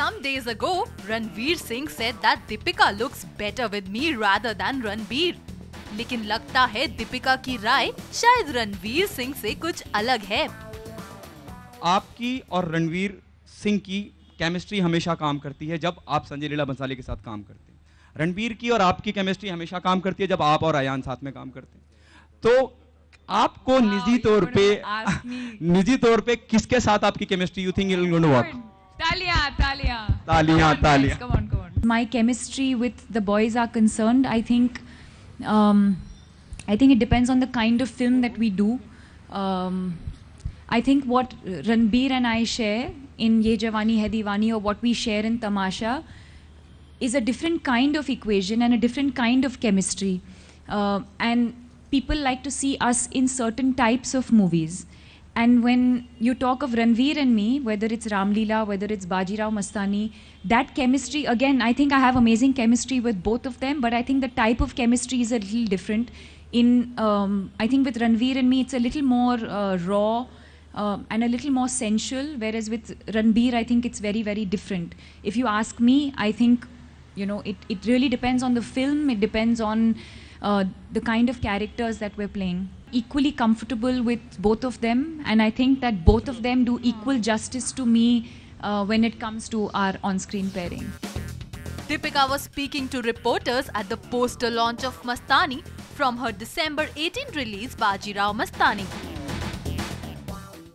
Some days ago, Ranveer Singh said that Deepika looks better with me rather than Ranbir. लेकिन लगता है दीपिका की राय शायद रणवीर सिंह से कुछ अलग है। आपकी और रणवीर सिंह की केमिस्ट्री हमेशा काम करती है जब आप संजय लीला बंसाली के साथ काम करते हैं। रणवीर की और आपकी केमिस्ट्री हमेशा काम करती है जब आप और अयान साथ में काम करते हैं। तो आपको निजी तौर पे निजी तौर पे किसके साथ आपकी chemistry you think it work Talia, Talia. Talia, come on, Talia. Guys, come on, come on. My chemistry with the boys are concerned. I think, um, I think it depends on the kind of film that we do. Um, I think what Ranbir and I share in Ye Jawani Hai Diwani or what we share in Tamasha is a different kind of equation and a different kind of chemistry. Uh, and people like to see us in certain types of movies. And when you talk of Ranveer and me, whether it's Ramleela, whether it's Bajirao Mastani, that chemistry, again, I think I have amazing chemistry with both of them, but I think the type of chemistry is a little different. In, um, I think with Ranveer and me, it's a little more uh, raw um, and a little more sensual, whereas with Ranbir, I think it's very, very different. If you ask me, I think, you know, it, it really depends on the film, it depends on uh, the kind of characters that we're playing. Equally comfortable with both of them, and I think that both of them do equal justice to me uh, when it comes to our on screen pairing. Deepika was speaking to reporters at the poster launch of Mastani from her December 18 release Bajirao Mastani.